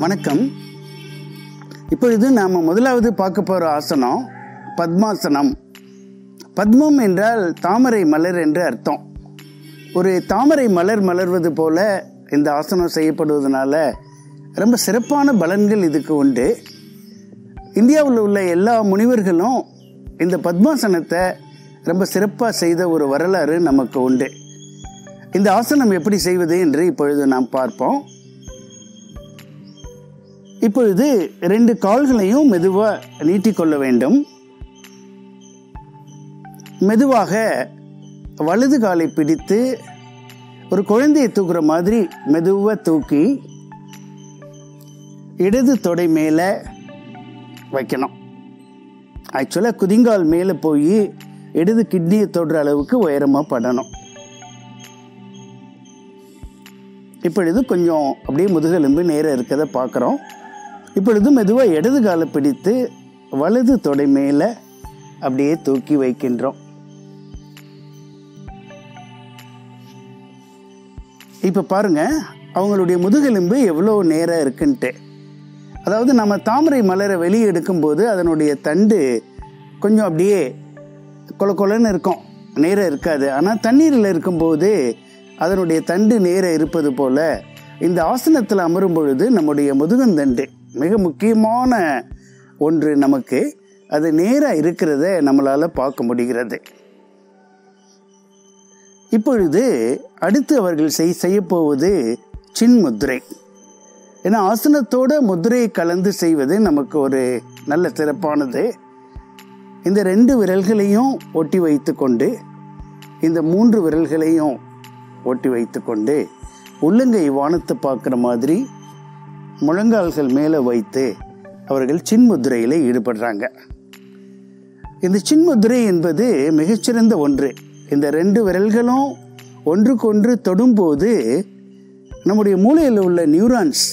வணக்கம். இப்பொழுது நாம் முதலாவது பார்க்க போகிற ஆசனம் பத்மாசனம். பத்மம் என்றால் தாமரை மலர் என்று அர்த்தம். ஒரு தாமரை மலர் மலர்வது போல இந்த ஆசனம் செய்யப்படுவதனால ரொம்ப சிறப்பான பலன்கள் இதுக்கு உண்டு. இந்தியாவில் உள்ள எல்லா முனிவர்களும் இந்த பத்மாசனத்தை ரொம்ப சிறப்பாக செய்த ஒரு வரலாறு நமக்கு உண்டு. இந்த ஆசனம் எப்படி செய்வது என்று இப்பொழுது நாம் பார்ப்போம். இப்பொழுது ரெண்டு கால்களையும் மெதுவாக நீட்டிக்கொள்ள வேண்டும். மெதுவாக வலது காலை பிடித்து ஒரு குழந்தையை தூக்குற மாதிரி மெதுவாக தூக்கி இடது தொடை மேலே வைக்கணும். ஆக்சுவலாக குதிங்கால் மேலே போய் இடது கிட்னியை தொடுற அளவுக்கு உயரமாக படணும். இப்பொழுது கொஞ்சம் அப்படியே முதுகெலும்பு நேராக இருக்கிறத பார்க்குறோம் இப்பொழுது மெதுவாக இடது காலை பிடித்து வலது தொடை மேலே அப்படியே தூக்கி வைக்கின்றோம். இப்போ பாருங்க அவங்களுடைய முதுகெலும்பு எவ்வளோ நேராக இருக்குன்ட்டு. அதாவது நம்ம தாமரை மலரை வெளியே எடுக்கும்போது அதனுடைய தண்டு கொஞ்சம் அப்படியே கொல கொலன்னு இருக்கும். நேரம் இருக்காது. ஆனால் தண்ணீரில் இருக்கும்போது அதனுடைய தண்டு நேரம் இருப்பது போல இந்த ஆசனத்தில் அமரும் பொழுது நம்முடைய முதுகந்தண்டு. மிக முக்கியமான ஒன்று நமக்கு. அது நேராக இருக்கிறத நம்மளால் பார்க்க முடிகிறது. இப்பொழுது அடுத்து அவர்கள் செய் செய்யப்போவது சின்முத்ரை ஏன்னா ஆசனத்தோட முதிரையை கலந்து செய்வது நமக்கு ஒரு நல்ல சிறப்பானது. இந்த ரெண்டு விரல்களையும் ஒட்டி வைத்து கொண்டு இந்த மூன்று விரல்களையும் ஒட்டி வைத்து கொண்டு உள்ளங்கை வானத்தை பார்க்குற மாதிரி முழங்கால்கள் மேலே வைத்து அவர்கள் சின்முத்திரையில் ஈடுபடுறாங்க. இந்த சின்முத்திரை என்பது மிகச்சிறந்த ஒன்று. இந்த ரெண்டு விரல்களும் ஒன்றுக்கொன்று தொடும்போது நம்முடைய மூளையில் உள்ள நியூரான்ஸ்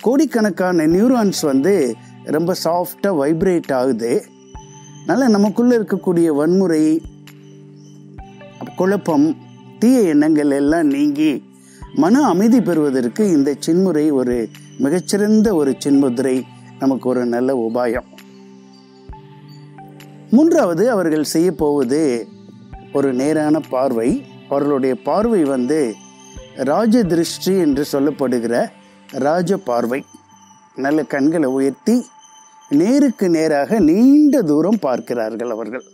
கோடிக்கணக்கான நியூரான்ஸ் வந்து ரொம்ப சாஃப்டாக வைப்ரேட் ஆகுது. அதனால் நமக்குள்ளே இருக்கக்கூடிய வன்முறை குழப்பம் தீய எண்ணங்கள் எல்லாம் நீங்கி மன அமைதி பெறுவதற்கு இந்த சின்முறை ஒரு மிகச்சிறந்த ஒரு சின்முத்திரை நமக்கு ஒரு நல்ல உபாயம். மூன்றாவது அவர்கள் செய்ய போவது ஒரு நேரான பார்வை. அவர்களுடைய பார்வை வந்து ராஜ திருஷ்டி என்று சொல்லப்படுகிற ராஜ பார்வை. நல்ல கண்களை உயர்த்தி நேருக்கு நேராக நீண்ட தூரம் பார்க்கிறார்கள் அவர்கள்.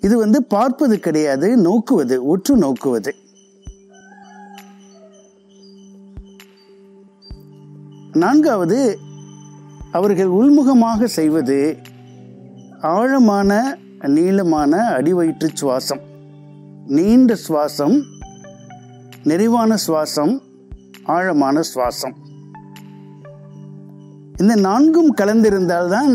இது வந்து பார்ப்பது கிடையாது நோக்குவது உற்று நோக்குவது. நான்காவது அவர்கள் உள்முகமாக செய்வது ஆழமான நீளமான அடிவயிற்று சுவாசம். நீண்ட சுவாசம் நிறைவான சுவாசம் ஆழமான சுவாசம். இந்த நான்கும் கலந்திருந்தால்தான்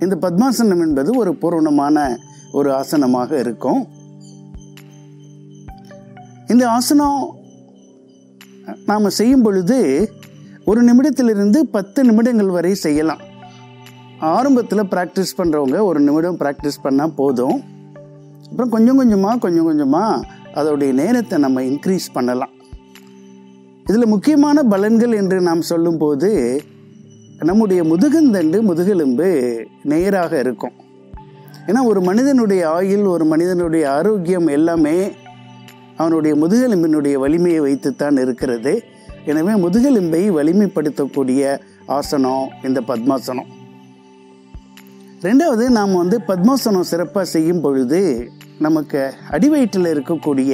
இந்த பத்மாசனம் என்பது ஒரு பூர்ணமான ஒரு ஆசனமாக இருக்கும். இந்த ஆசனம் நாம் செய்யும் பொழுது ஒரு நிமிடத்திலிருந்து பத்து நிமிடங்கள் வரை செய்யலாம். ஆரம்பத்தில் ப்ராக்டிஸ் பண்ணுறவங்க ஒரு நிமிடம் ப்ராக்டிஸ் பண்ணால் போதும். அப்புறம் கொஞ்சம் கொஞ்சமாக கொஞ்சம் கொஞ்சமாக அதோடைய நேரத்தை நம்ம இன்க்ரீஸ் பண்ணலாம். இதில் முக்கியமான பலன்கள் என்று நாம் சொல்லும்போது நம்முடைய முதுகந்தண்டு முதுகெலும்பு நேராக இருக்கும். ஏன்னா ஒரு மனிதனுடைய ஆயுள் ஒரு மனிதனுடைய ஆரோக்கியம் எல்லாமே அவனுடைய முதுகெலும்பினுடைய வலிமையை வைத்துத்தான் இருக்கிறது. எனவே முதுகெலும்பை வலிமைப்படுத்தக்கூடிய ஆசனம் இந்த பத்மாசனம். ரெண்டாவது நாம் வந்து பத்மாசனம் சிறப்பாக செய்யும் பொழுது நமக்கு அடிவயிற்றில் இருக்கக்கூடிய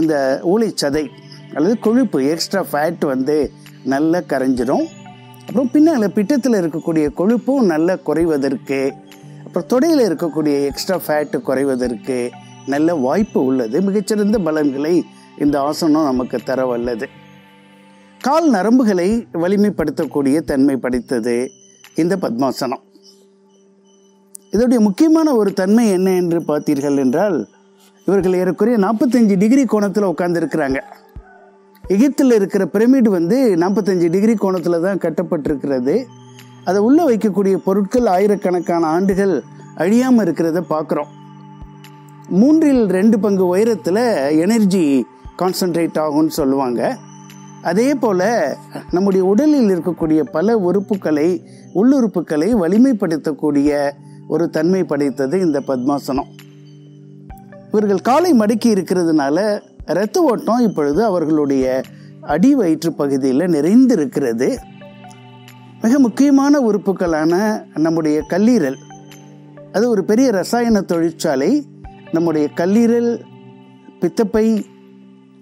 இந்த ஊளைச்சதை அல்லது கொழுப்பு எக்ஸ்ட்ரா ஃபேட் வந்து நல்லா கரைஞ்சிடும் அப்புறம் பின்னால் பிட்டத்தில் இருக்கக்கூடிய கொழுப்பும் நல்லா குறைவதற்கு அப்புறம் தொடையில் இருக்கக்கூடிய எக்ஸ்ட்ரா ஃபேட்டு குறைவதற்கு நல்ல வாய்ப்பு உள்ளது. மிகச்சிறந்த பலன்களை இந்த ஆசனம் நமக்கு தர வல்லது. கால் நரம்புகளை வலிமைப்படுத்தக்கூடிய தன்மை படைத்தது இந்த பத்மாசனம். இதோடைய முக்கியமான ஒரு தன்மை என்ன என்று பார்த்தீர்கள் என்றால் இவர்கள் ஏறக்குறைய நாற்பத்தஞ்சு டிகிரி கோணத்தில் உட்காந்துருக்கிறாங்க எகிப்தில் இருக்கிற பிரமிடு வந்து நாற்பத்தஞ்சு டிகிரி கோணத்தில் தான் கட்டப்பட்டிருக்கிறது. அதை உள்ளே வைக்கக்கூடிய பொருட்கள் ஆயிரக்கணக்கான ஆண்டுகள் அழியாமல் இருக்கிறத பார்க்குறோம். மூன்றில் ரெண்டு பங்கு உயரத்தில் எனர்ஜி கான்சன்ட்ரேட் ஆகும்னு சொல்லுவாங்க. அதே போல் நம்முடைய உடலில் இருக்கக்கூடிய பல உறுப்புகளை உள்ளுறுப்புகளை வலிமைப்படுத்தக்கூடிய ஒரு தன்மை படைத்தது இந்த பத்மாசனம். இவர்கள் காலை மடக்கி இருக்கிறதுனால இரத்த ஓட்டம் இப்பொழுது அவர்களுடைய அடி வயிற்று பகுதியில் நிறைந்திருக்கிறது. மிக முக்கியமான உறுப்புகளான நம்முடைய கல்லீரல். அது ஒரு பெரிய ரசாயன தொழிற்சாலை. நம்முடைய கல்லீரல் பித்தப்பை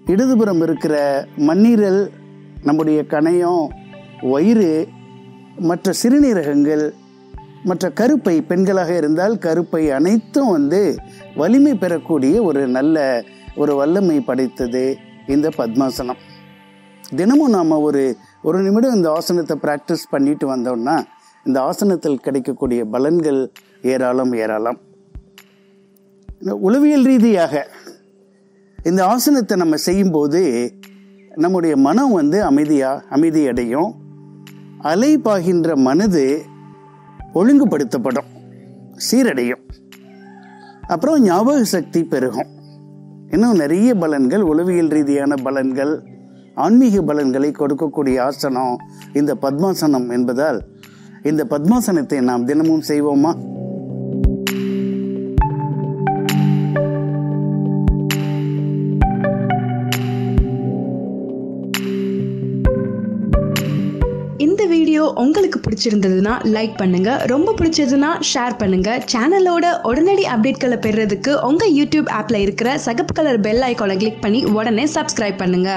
இடதுபுறம் இருக்கிற மண்ணீரல் நம்முடைய கணையம் வயிறு மற்ற சிறுநீரகங்கள் மற்ற கருப்பை பெண்களாக இருந்தால் கருப்பை அனைத்தும் வந்து வலிமை பெறக்கூடிய ஒரு நல்ல ஒரு வல்லமை படைத்தது இந்த பத்மாசனம். தினமும் நாம் ஒரு ஒரு நிமிடம் இந்த ஆசனத்தை ப்ராக்டிஸ் பண்ணிட்டு வந்தோம்னா இந்த ஆசனத்தில் கிடைக்கக்கூடிய பலன்கள் ஏராளம் ஏராளம். உளவியல் ரீதியாக இந்த ஆசனத்தை நம்ம செய்யும்போது நம்முடைய மனம் வந்து அமைதியாக அமைதி அடையும் அலை பாகின்ற மனது ஒழுங்குபடுத்தப்படும் சீரடையும். அப்புறம் ஞாபக சக்தி பெருகும். இன்னும் நிறைய பலன்கள் உளவியல் ரீதியான பலன்கள் ஆன்மீக பலன்களை கொடுக்கக்கூடிய ஆசனம் இந்த பத்மாசனம் என்பதால் இந்த பத்மாசனத்தை நாம் தினமும் செய்வோமா? உங்களுக்கு பிடிச்சிருந்ததுன்னா லைக் பண்ணுங்க. ரொம்ப பிடிச்சதுன்னா ஷேர் பண்ணுங்க. சேனலோட உடனடி அப்டேட்களை பெறுறதுக்கு உங்க யூடியூப் ஆப்ல இருக்கிற சகப்பு கலர் பெல் ஐக்கானை கிளிக் பண்ணி உடனே சப்ஸ்கிரைப் பண்ணுங்க.